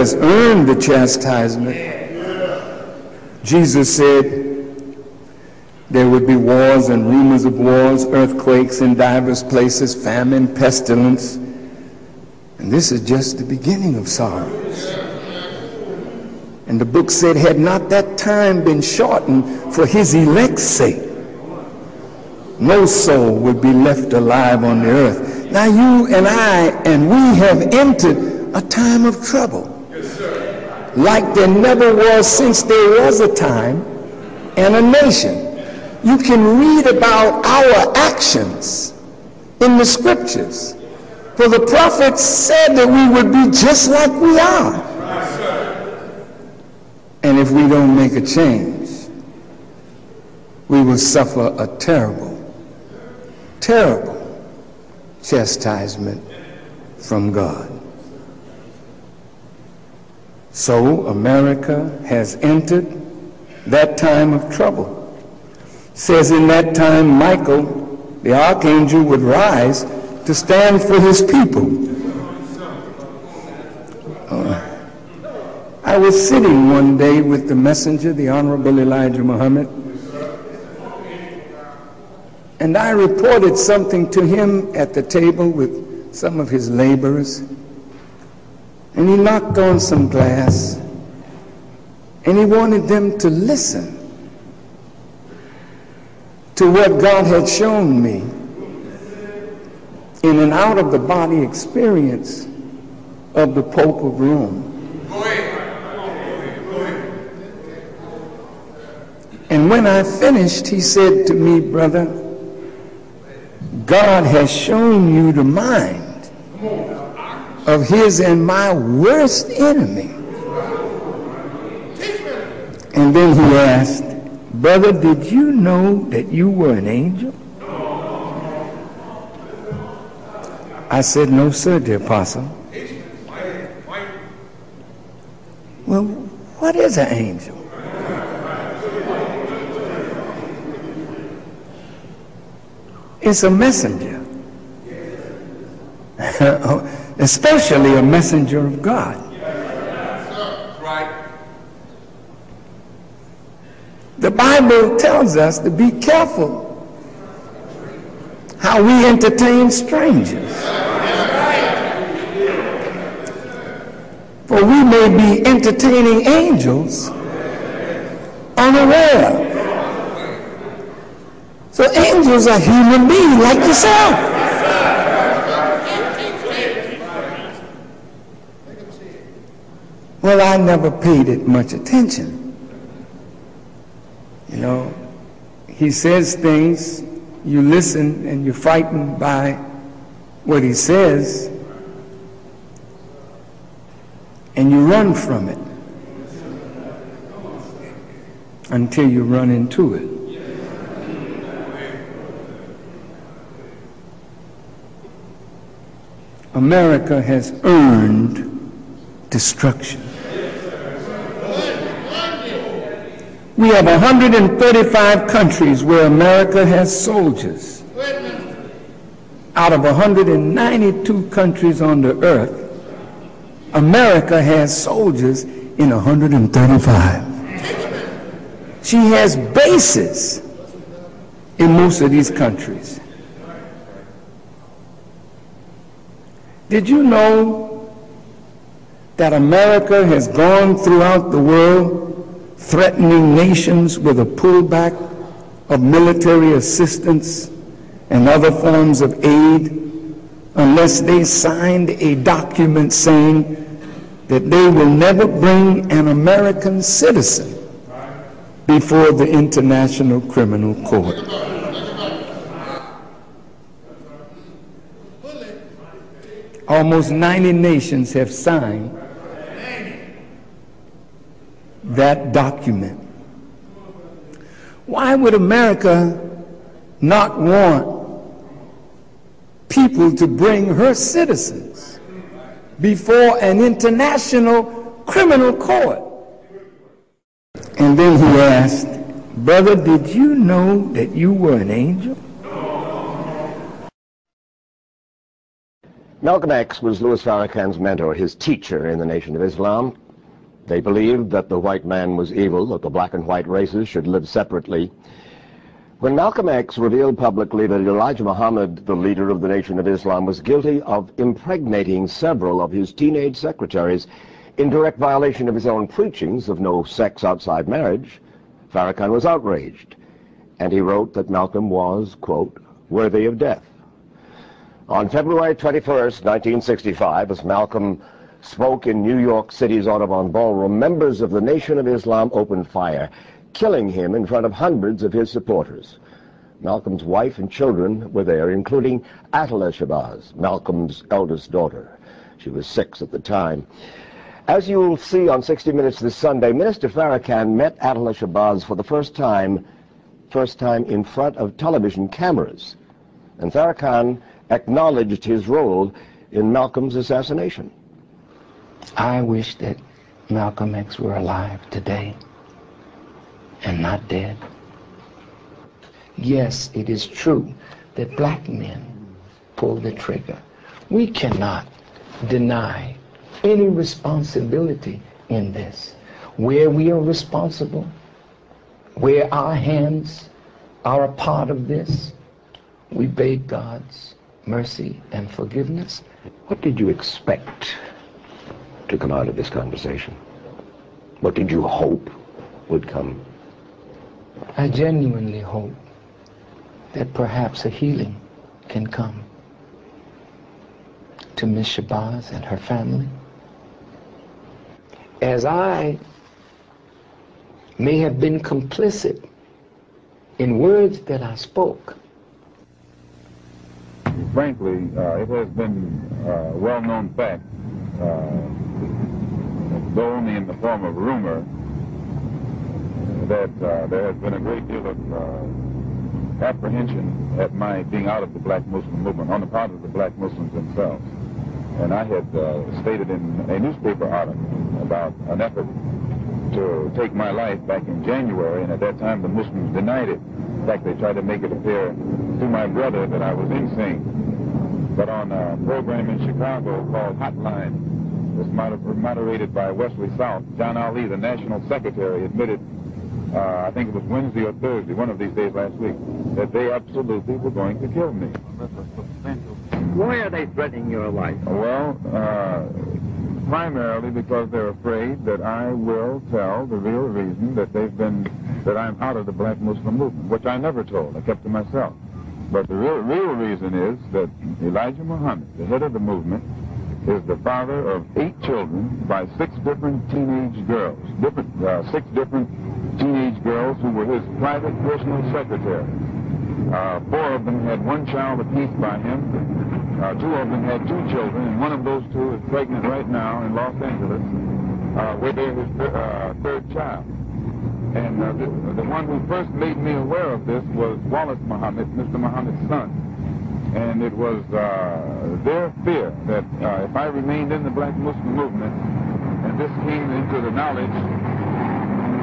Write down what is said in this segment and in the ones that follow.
has earned the chastisement. Jesus said there would be wars and rumors of wars, earthquakes in divers places, famine, pestilence. And this is just the beginning of sorrows. And the book said, had not that time been shortened for his elect's sake, no soul would be left alive on the earth. Now you and I and we have entered a time of trouble. Like there never was since there was a time and a nation. You can read about our actions in the scriptures. For the prophets said that we would be just like we are. And if we don't make a change, we will suffer a terrible, terrible chastisement from God. So America has entered that time of trouble. Says in that time Michael, the archangel, would rise to stand for his people. Uh, I was sitting one day with the messenger, the Honorable Elijah Muhammad, and I reported something to him at the table with some of his laborers. And he knocked on some glass, and he wanted them to listen to what God had shown me in an out of the body experience of the Pope of Rome. And when I finished, he said to me, Brother, God has shown you the mind of his and my worst enemy. And then he asked, Brother, did you know that you were an angel? I said, No, sir, dear apostle. Well, what is an angel? It's a messenger, oh, especially a messenger of God. The Bible tells us to be careful how we entertain strangers. For we may be entertaining angels unaware. So angels are human beings like yourself. Well, I never paid it much attention. You know, he says things, you listen and you're frightened by what he says, and you run from it until you run into it. America has earned destruction. We have 135 countries where America has soldiers. Out of 192 countries on the earth, America has soldiers in 135. She has bases in most of these countries. Did you know that America has gone throughout the world threatening nations with a pullback of military assistance and other forms of aid unless they signed a document saying that they will never bring an American citizen before the International Criminal Court. Almost 90 nations have signed that document. Why would America not want people to bring her citizens before an international criminal court? And then he asked, Brother, did you know that you were an angel? Malcolm X was Louis Farrakhan's mentor, his teacher in the Nation of Islam. They believed that the white man was evil, that the black and white races should live separately. When Malcolm X revealed publicly that Elijah Muhammad, the leader of the Nation of Islam, was guilty of impregnating several of his teenage secretaries in direct violation of his own preachings of no sex outside marriage, Farrakhan was outraged, and he wrote that Malcolm was, quote, worthy of death. On February 21, 1965, as Malcolm spoke in New York City's Audubon Ballroom, members of the Nation of Islam opened fire, killing him in front of hundreds of his supporters. Malcolm's wife and children were there, including Attallah Shabazz, Malcolm's eldest daughter. She was six at the time. As you'll see on 60 Minutes this Sunday, Minister Farrakhan met Attallah Shabazz for the first time, first time in front of television cameras. And Farrakhan acknowledged his role in Malcolm's assassination. I wish that Malcolm X were alive today and not dead. Yes, it is true that black men pulled the trigger. We cannot deny any responsibility in this. Where we are responsible, where our hands are a part of this, we beg God's mercy and forgiveness. What did you expect to come out of this conversation? What did you hope would come? I genuinely hope that perhaps a healing can come to Miss Shabazz and her family. As I may have been complicit in words that I spoke, frankly, uh, it has been a well-known fact, uh, though only in the form of rumor, that uh, there has been a great deal of uh, apprehension at my being out of the black Muslim movement on the part of the black Muslims themselves. And I had uh, stated in a newspaper article about an effort to take my life back in January, and at that time the Muslims denied it. In fact, they tried to make it appear to my brother that I was insane. But on a program in Chicago called Hotline, was moderated by Wesley South, John Ali, the national secretary, admitted, uh, I think it was Wednesday or Thursday, one of these days last week, that they absolutely were going to kill me. Why are they threatening your life? Well, uh, primarily because they're afraid that I will tell the real reason that they've been, that I'm out of the black Muslim movement, which I never told. I kept to myself. But the real, real reason is that Elijah Muhammad, the head of the movement, is the father of eight children by six different teenage girls, different uh, six different teenage girls who were his private personal secretary. Uh, four of them had one child apiece by him, uh, two of them had two children, and one of those two is pregnant right now in Los Angeles uh, with his uh, third child. And uh, the, the one who first made me aware of this was Wallace Muhammad, Mr. Muhammad's son. And it was uh, their fear that uh, if I remained in the black Muslim movement, and this came into the knowledge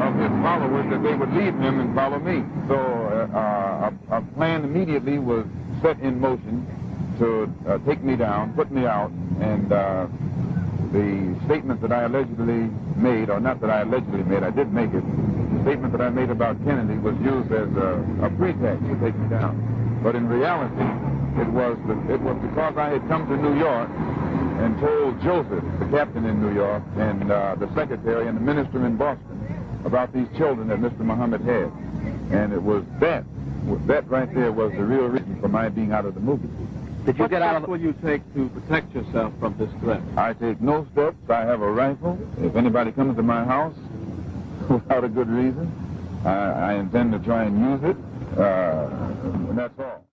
of his followers, that they would leave him and follow me. So uh, a, a plan immediately was set in motion to uh, take me down, put me out, and uh, the statement that I allegedly made, or not that I allegedly made, I did make it, the statement that I made about Kennedy was used as a, a pretext to take me down. But in reality, it was, the, it was because I had come to New York and told Joseph, the captain in New York, and uh, the secretary and the minister in Boston about these children that Mr. Muhammad had. And it was that, that right there was the real reason for my being out of the movie. Did you what get out of will you take to protect yourself from this threat? I take no steps. I have a rifle. If anybody comes to my house without a good reason, I, I intend to try and use it. Uh, and that's all.